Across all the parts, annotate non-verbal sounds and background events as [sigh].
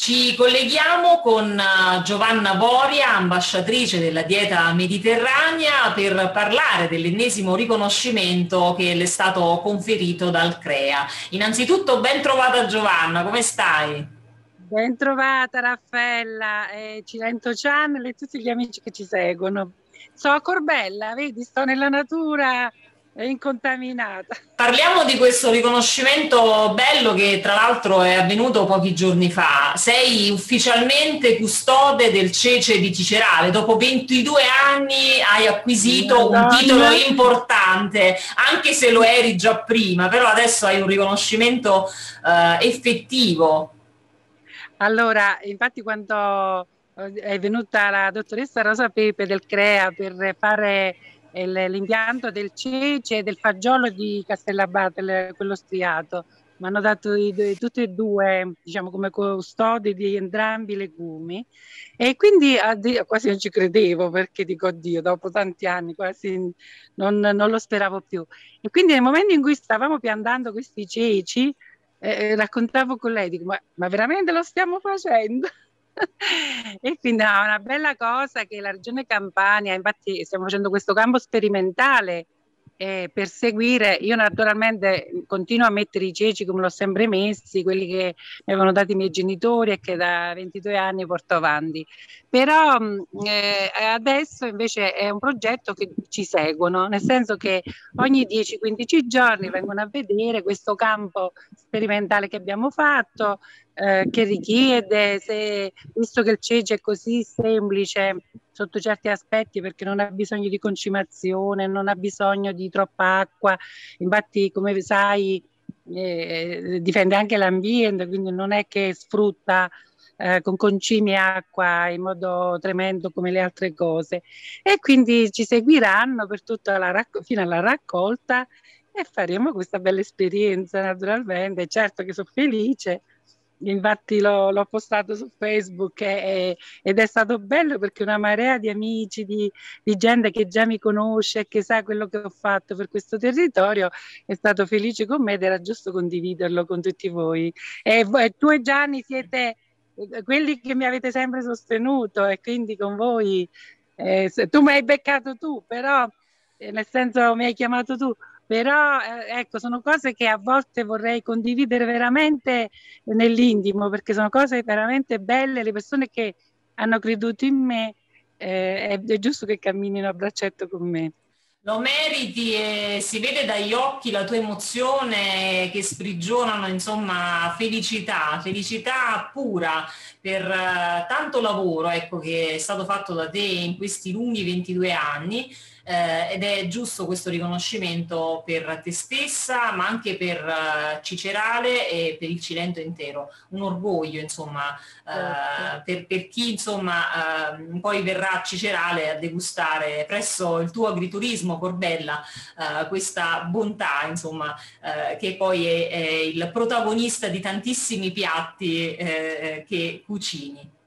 Ci colleghiamo con uh, Giovanna Boria, ambasciatrice della dieta mediterranea, per parlare dell'ennesimo riconoscimento che le è stato conferito dal CREA. Innanzitutto ben trovata Giovanna, come stai? Ben trovata Raffaella, eh, Cilento Channel e tutti gli amici che ci seguono. Sono a Corbella, vedi, sto nella natura, è incontaminata. Parliamo di questo riconoscimento bello che tra l'altro è avvenuto pochi giorni fa. Sei ufficialmente custode del Cece di Cicerale. Dopo 22 anni hai acquisito Madonna. un titolo importante, anche se lo eri già prima, però adesso hai un riconoscimento uh, effettivo. Allora, infatti quando eh, è venuta la dottoressa Rosa Pepe del CREA per fare l'impianto del cece e del fagiolo di Castellabate, quello striato. Mi hanno dato i, tutti e due, diciamo, come custodi di entrambi i legumi. E quindi quasi non ci credevo perché dico, oddio, dopo tanti anni quasi non, non lo speravo più. E quindi nel momento in cui stavamo piantando questi ceci, eh, raccontavo con lei, dico, ma, ma veramente lo stiamo facendo? [laughs] e quindi è una bella cosa che la regione Campania, infatti stiamo facendo questo campo sperimentale eh, per seguire, io naturalmente continuo a mettere i ceci come l'ho sempre messi, quelli che mi avevano dato i miei genitori e che da 22 anni porto avanti. Però mm, eh, adesso invece è un progetto che ci seguono, nel senso che ogni 10-15 giorni vengono a vedere questo campo sperimentale che abbiamo fatto, eh, che richiede, se, visto che il cece è così semplice sotto certi aspetti perché non ha bisogno di concimazione, non ha bisogno di troppa acqua, infatti come sai eh, difende anche l'ambiente, quindi non è che sfrutta eh, con concimi acqua in modo tremendo come le altre cose. E quindi ci seguiranno per tutta la racc- fino alla raccolta e faremo questa bella esperienza naturalmente, certo che sono felice infatti l'ho, l'ho, postato su Facebook e, ed è stato bello perché una marea di amici, di, di, gente che già mi conosce che sa quello che ho fatto per questo territorio è stato felice con me ed era giusto condividerlo con tutti voi. E, e tu e Gianni siete eh, quelli che mi avete sempre sostenuto e quindi con voi, eh, tu mi hai beccato tu, però eh, nel senso mi hai chiamato tu, però eh, ecco sono cose che a volte vorrei condividere veramente nell'intimo perché sono cose veramente belle le persone che hanno creduto in me eh, è, giusto che camminino a braccetto con me. Lo meriti e si vede dagli occhi la tua emozione che sprigionano insomma felicità, felicità pura per uh, tanto lavoro ecco, che è stato fatto da te in questi lunghi 22 anni eh, ed è giusto questo riconoscimento per te stessa, ma anche per uh, Cicerale e per il Cilento intero. Un orgoglio, insomma, uh, per, per, chi insomma uh, poi verrà a Cicerale a degustare presso il tuo agriturismo Corbella questa bontà, insomma, che poi è, è, il protagonista di tantissimi piatti eh, che cucini.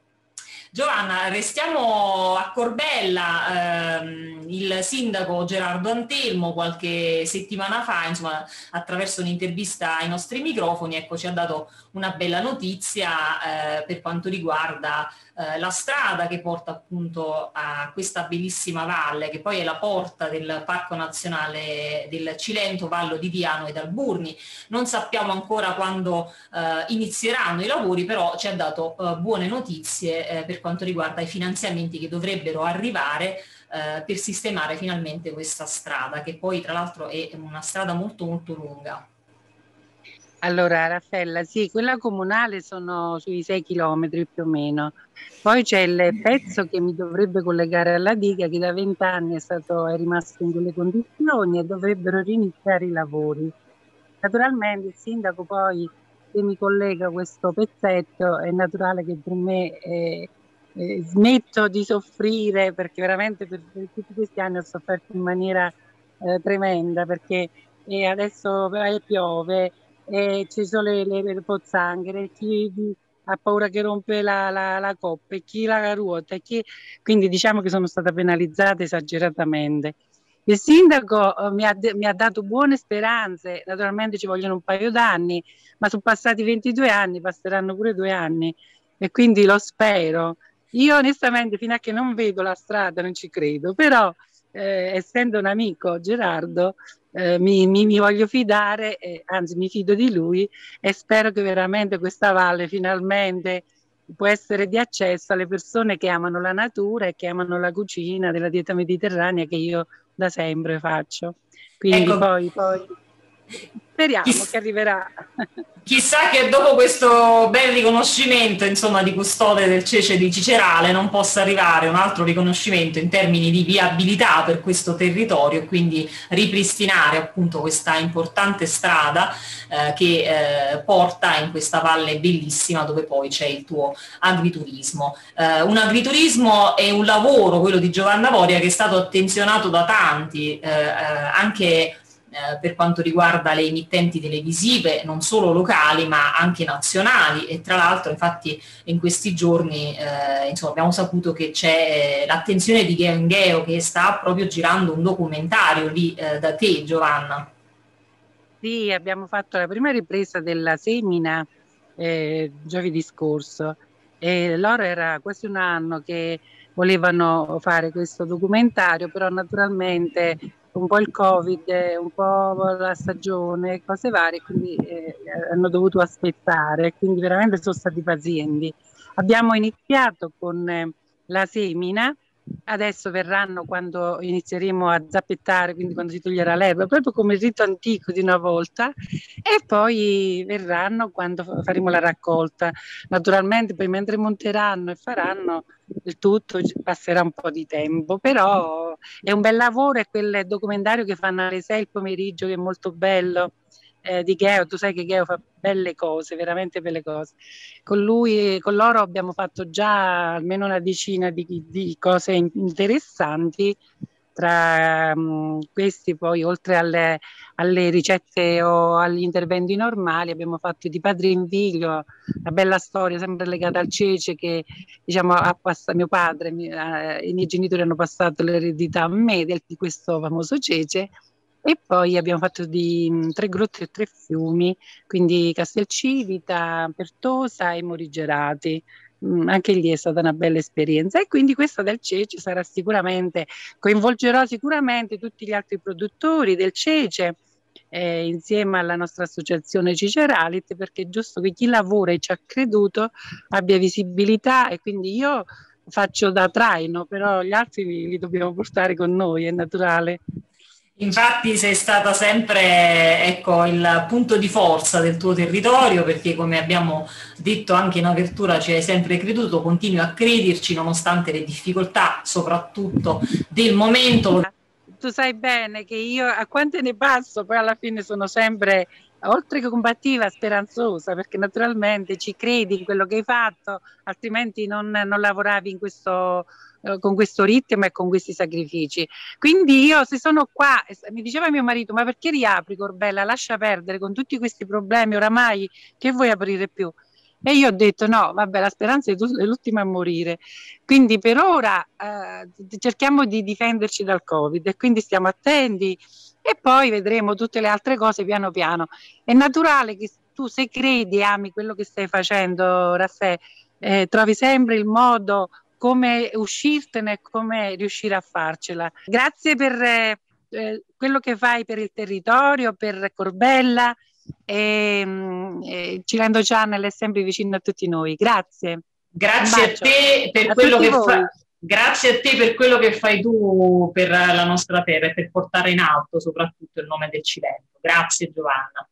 Giovanna, restiamo a Corbella, ehm, il sindaco Gerardo Antelmo qualche settimana fa, insomma, attraverso un'intervista ai nostri microfoni, ecco, ci ha dato una bella notizia eh, per quanto riguarda eh, la strada che porta appunto a questa bellissima valle, che poi è la porta del Parco Nazionale del Cilento, Vallo di Diano ed Alburni. Non sappiamo ancora quando eh, inizieranno i lavori, però ci ha dato eh, buone notizie eh, per quanto riguarda i finanziamenti che dovrebbero arrivare eh, per sistemare finalmente questa strada, che poi tra l'altro è una strada molto molto lunga. Allora, Raffaella, sì, quella comunale sono sui 6 chilometri più o meno. Poi c'è il pezzo che mi dovrebbe collegare alla diga che da 20 anni è, stato, è rimasto in quelle condizioni e dovrebbero riniziare i lavori. Naturalmente il sindaco poi se mi collega questo pezzetto è naturale che per me eh, eh, smetto di soffrire perché veramente per, per, tutti questi anni ho sofferto in maniera eh, tremenda perché adesso piove e ci sono le, le, le pozzanghere, chi ha paura che rompe la, la, la coppa chi la ruota, chi... quindi diciamo che sono stata penalizzata esageratamente. Il sindaco eh, mi ha, mi ha, dato buone speranze, naturalmente ci vogliono un paio d'anni, ma sono passati 22 anni, passeranno pure due anni e quindi lo spero. Io onestamente fino a che non vedo la strada non ci credo, però eh, essendo un amico Gerardo eh, mi, mi, mi, voglio fidare, eh, anzi mi fido di lui e spero che veramente questa valle finalmente può essere di accesso alle persone che amano la natura e che amano la cucina della dieta mediterranea che io da sempre faccio. Quindi ecco. poi, poi speriamo Chiss- che arriverà. Chissà che dopo questo bel riconoscimento insomma, di custode del cece di Cicerale non possa arrivare un altro riconoscimento in termini di viabilità per questo territorio e quindi ripristinare appunto questa importante strada eh, che eh, porta in questa valle bellissima dove poi c'è il tuo agriturismo. Eh, un agriturismo è un lavoro, quello di Giovanna Voria, che è stato attenzionato da tanti, eh, eh, anche eh, per quanto riguarda le emittenti televisive, non solo locali ma anche nazionali e tra l'altro infatti in questi giorni eh, insomma, abbiamo saputo che c'è eh, l'attenzione di Geo che sta proprio girando un documentario lì eh, da te Giovanna. Sì, abbiamo fatto la prima ripresa della semina eh, giovedì scorso e loro era quasi un anno che volevano fare questo documentario, però naturalmente un po' il covid, un po' la stagione, cose varie, quindi eh, hanno dovuto aspettare, quindi veramente sono stati pazienti. Abbiamo iniziato con eh, la semina, adesso verranno quando inizieremo a zappettare, quindi quando si toglierà l'erba, proprio come il rito antico di una volta, e poi verranno quando faremo la raccolta. Naturalmente poi mentre monteranno e faranno il tutto passerà un po' di tempo, però è un bel lavoro, è quel documentario che fanno alle 6 il pomeriggio che è molto bello. Eh, di Geo, tu sai che Geo fa belle cose, veramente belle cose. Con lui, con loro abbiamo fatto già almeno una decina di, di cose interessanti tra um, questi poi oltre alle, alle, ricette o agli interventi normali abbiamo fatto di padre in figlio una bella storia sempre legata al cece che diciamo passato mio padre mi, eh, i miei genitori hanno passato l'eredità a me di questo famoso cece e poi abbiamo fatto di mh, tre grotte e tre fiumi quindi Castelcivita, Pertosa e Morigerati. Mm, anche lì è stata una bella esperienza. E quindi questa del cece sarà sicuramente, coinvolgerà sicuramente tutti gli altri produttori del cece eh, insieme alla nostra associazione Ciceralit perché è giusto che chi lavora e ci ha creduto abbia visibilità. E quindi io faccio da traino, però gli altri li, li dobbiamo portare con noi, è naturale. Infatti sei stata sempre ecco, il punto di forza del tuo territorio perché come abbiamo detto anche in apertura ci hai sempre creduto, continui a crederci nonostante le difficoltà soprattutto del momento. Tu sai bene che io a quante ne passo poi alla fine sono sempre oltre che combattiva, speranzosa, perché naturalmente ci credi in quello che hai fatto, altrimenti non, non lavoravi in questo con questo ritmo e con questi sacrifici. Quindi io se sono qua, mi diceva mio marito, ma perché riapri Corbella? Lascia perdere con tutti questi problemi, oramai che vuoi aprire più? E io ho detto no, vabbè, la speranza è, l'ultima a morire. Quindi per ora eh, cerchiamo di difenderci dal Covid e quindi stiamo attenti e poi vedremo tutte le altre cose piano piano. È naturale che tu se credi e ami quello che stai facendo, Raffaele, eh, trovi sempre il modo come uscirtene e come riuscire a farcela. Grazie per eh, quello che fai per il territorio, per Corbella e, mm, e Cilando Channel è sempre vicino a tutti noi. Grazie. Grazie a te per a quello che fai. Grazie a te per quello che fai tu per la nostra terra e per portare in alto soprattutto il nome del Cilento. Grazie Giovanna.